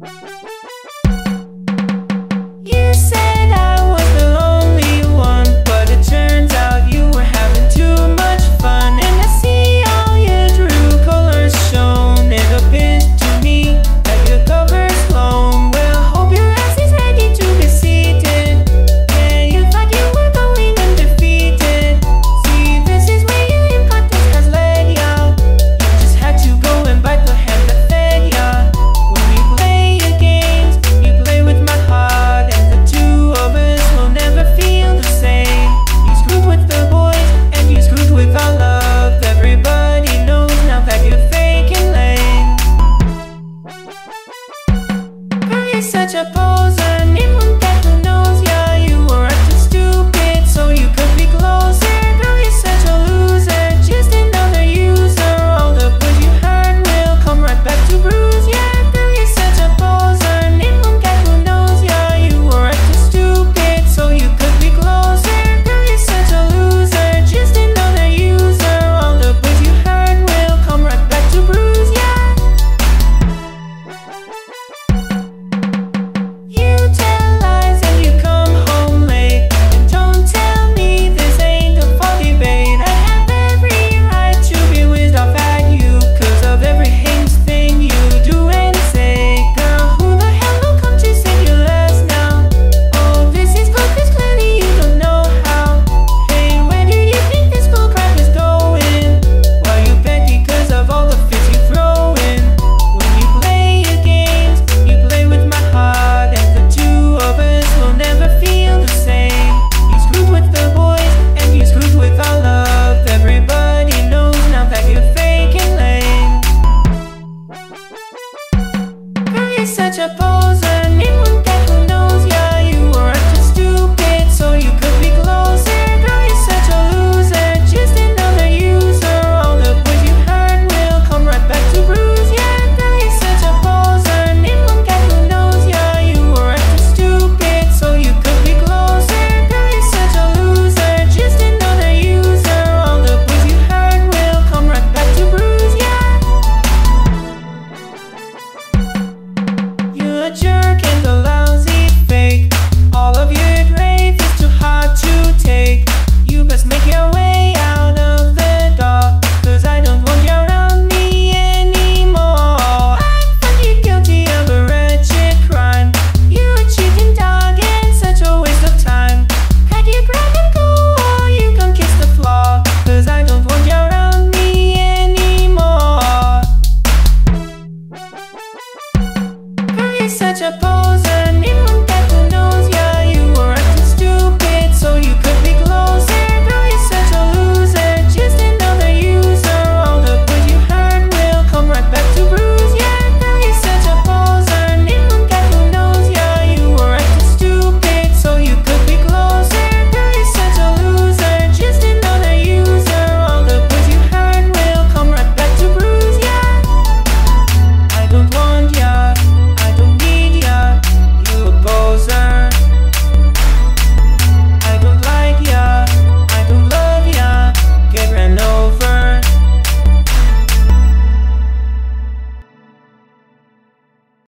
Bye. such a poser